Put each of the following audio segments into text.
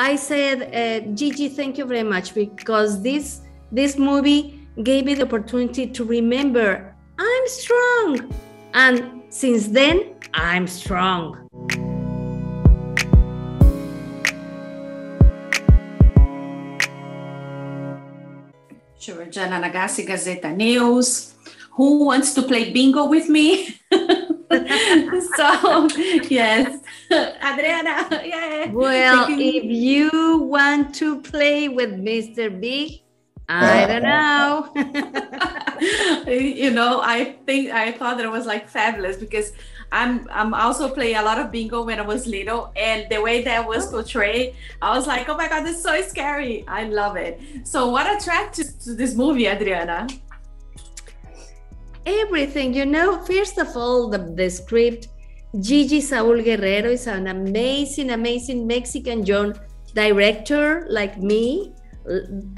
I said, uh, Gigi, thank you very much because this this movie gave me the opportunity to remember I'm strong, and since then I'm strong. Jana Nagasi Gazeta News. Who wants to play bingo with me? so yes. Adriana yeah. Well if you want to play with mr big i uh, don't know. You know i think i thought that it was like fabulous because i'm i'm also playing a lot of bingo when i was little and the way that was oh. portrayed i was like oh my god this is so scary. I love it. So what attracted you to this movie adriana everything. You know, first of all, the, the script. Gigi Saul Guerrero is an amazing, amazing Mexican young director like me.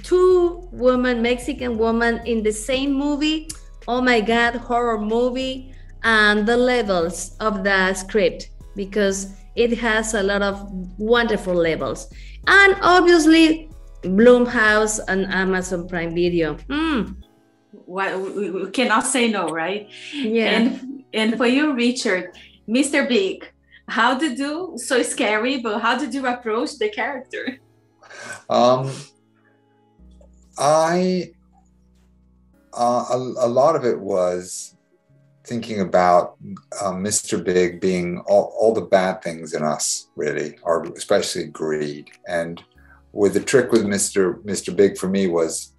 Two women, Mexican woman in the same movie. Oh my God, horror movie. And the levels of the script because it has a lot of wonderful levels. And obviously, Blumhouse and Amazon Prime Video. Mm, what we, we cannot say no, right? Yeah. And and for you, Richard, Mr. Big, how did you so scary, but how did you approach the character? Um, I uh, a, a lot of it was thinking about uh, Mr. Big being all, all the bad things in us, really, or especially greed. And with the trick with Mr. Mr. Big for me was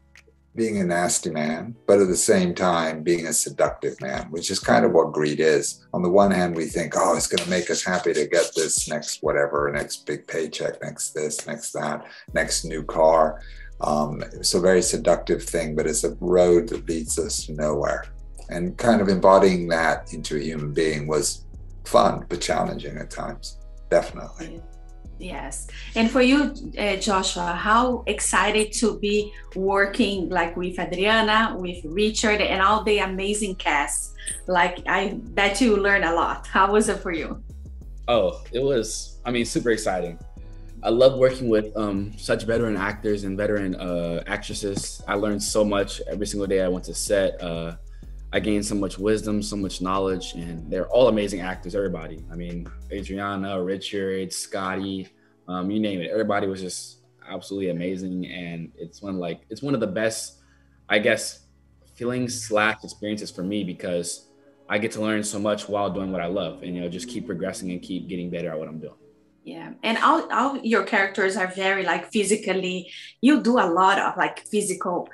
being a nasty man, but at the same time being a seductive man, which is kind of what greed is. On the one hand, we think, oh, it's going to make us happy to get this next whatever, next big paycheck, next this, next that, next new car. Um, it's a very seductive thing, but it's a road that leads us nowhere. And kind of embodying that into a human being was fun, but challenging at times, definitely. Yes. And for you, uh, Joshua, how excited to be working like with Adriana, with Richard, and all the amazing cast. Like, I bet you learn a lot. How was it for you? Oh, it was, I mean, super exciting. I love working with um, such veteran actors and veteran uh, actresses. I learned so much every single day I went to set. Uh, I gained so much wisdom, so much knowledge, and they're all amazing actors. Everybody. I mean, Adriana, Richard, Scotty, um, you name it. Everybody was just absolutely amazing, and it's one like it's one of the best, I guess, feelings slash experiences for me because I get to learn so much while doing what I love, and you know, just keep progressing and keep getting better at what I'm doing. Yeah, and all, all your characters are very like physically. You do a lot of like physical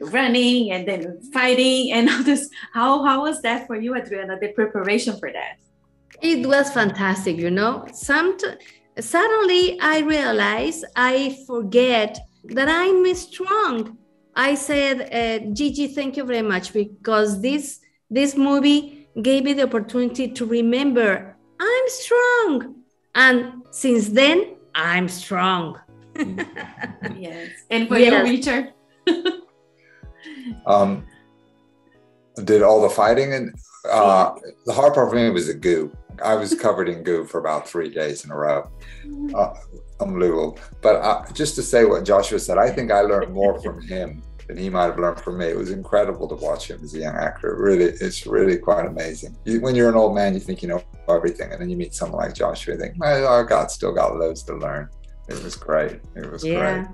running and then fighting and all this. How how was that for you, Adriana? The preparation for that? It was fantastic. You know, some suddenly I realized I forget that I'm strong. I said, uh, Gigi, thank you very much because this this movie gave me the opportunity to remember I'm strong, and since then I'm strong. yes, and for yes. you, Richard. um, did all the fighting and uh, the hard part for me was the goo. I was covered in goo for about three days in a row. Uh, unbelievable. But uh, just to say what Joshua said, I think I learned more from him than he might have learned from me. It was incredible to watch him as a young actor. really, it's really quite amazing. You, when you're an old man, you think you know everything, and then you meet someone like Joshua, you think, "My oh, God, still got loads to learn." It was great. It was yeah. great.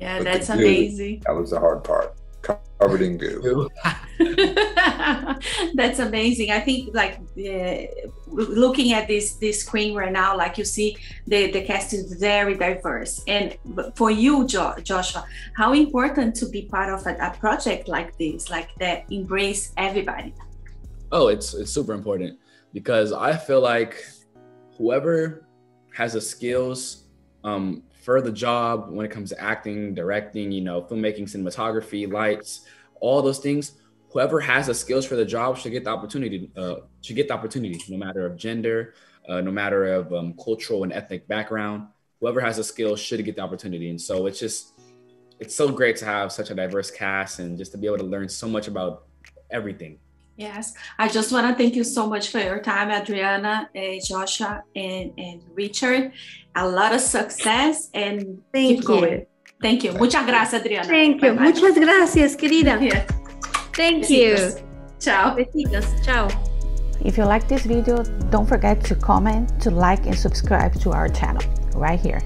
Yeah, but that's amazing. That was the hard part covered in goo. That's amazing. I think like uh, looking at this this screen right now, like you see the the cast is very diverse. And for you, jo- Joshua, how important to be part of a, a project like this, like that embrace everybody? Oh, it's it's super important because I feel like whoever has the skills um, for the job when it comes to acting, directing, you know, filmmaking, cinematography, lights, all those things. Whoever has the skills for the job should get the opportunity. Uh, should get the opportunity, no matter of gender, uh, no matter of um, cultural and ethnic background. Whoever has the skills should get the opportunity. And so it's just, it's so great to have such a diverse cast and just to be able to learn so much about everything. Yes, I just want to thank you so much for your time, Adriana, uh, Joshua, and, and Richard. A lot of success and Thank keep you. going. Thank you. Muchas gracias, Adriana. Thank you. Bye-bye. Muchas gracias, querida. Yeah. Thank you. Ciao. Besitos. Ciao. If you like this video, don't forget to comment, to like and subscribe to our channel right here.